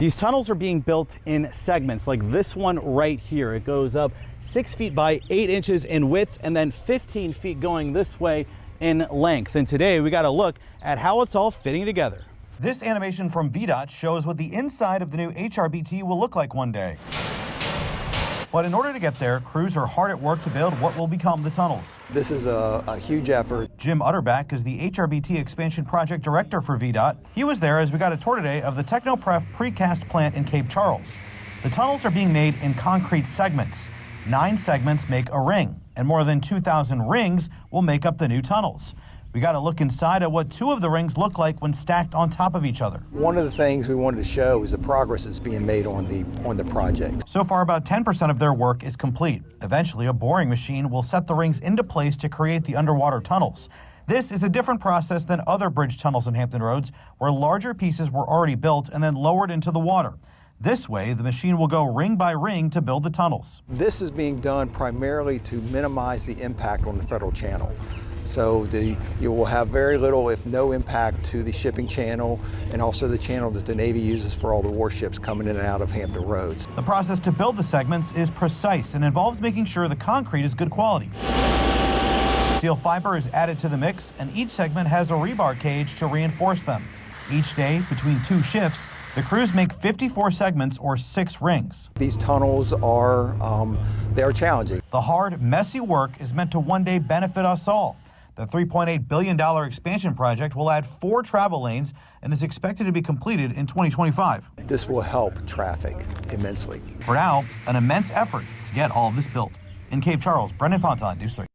These tunnels are being built in segments like this one right here. It goes up six feet by eight inches in width and then 15 feet going this way in length. And today we got to look at how it's all fitting together. This animation from VDOT shows what the inside of the new HRBT will look like one day. But in order to get there, crews are hard at work to build what will become the tunnels. This is a, a, huge effort. Jim Utterback is the HRBT expansion project director for VDOT. He was there as we got a tour today of the Technopref precast plant in Cape Charles. The tunnels are being made in concrete segments. Nine segments make a ring, and more than 2,000 rings will make up the new tunnels. We got to look inside at what two of the rings look like when stacked on top of each other. One of the things we wanted to show is the progress that's being made on the on the project. So far, about 10% of their work is complete. Eventually, a boring machine will set the rings into place to create the underwater tunnels. This is a different process than other bridge tunnels in Hampton Roads, where larger pieces were already built and then lowered into the water. This way, the machine will go ring by ring to build the tunnels. This is being done primarily to minimize the impact on the federal channel. So the, you will have very little, if no impact to the shipping channel and also the channel that the Navy uses for all the warships coming in and out of Hampton Roads. The process to build the segments is precise and involves making sure the concrete is good quality. Steel fiber is added to the mix and each segment has a rebar cage to reinforce them. Each day, between two shifts, the crews make 54 segments or six rings. These tunnels are, um, they are challenging. The hard, messy work is meant to one day benefit us all. The $3.8 billion expansion project will add four travel lanes and is expected to be completed in 2025. This will help traffic immensely. For now, an immense effort to get all of this built. In Cape Charles, Brendan Ponton, News 3.